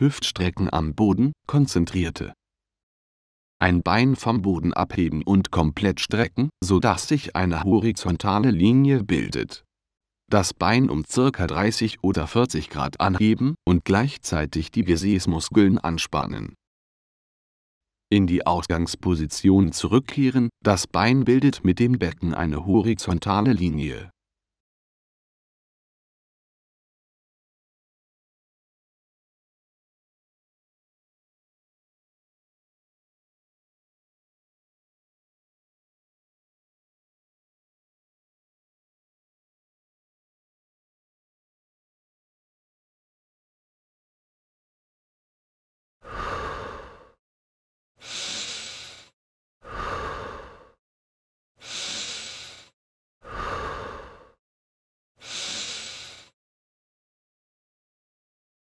Hüftstrecken am Boden, konzentrierte. Ein Bein vom Boden abheben und komplett strecken, sodass sich eine horizontale Linie bildet. Das Bein um ca. 30 oder 40 Grad anheben und gleichzeitig die Gesäßmuskeln anspannen. In die Ausgangsposition zurückkehren, das Bein bildet mit dem Becken eine horizontale Linie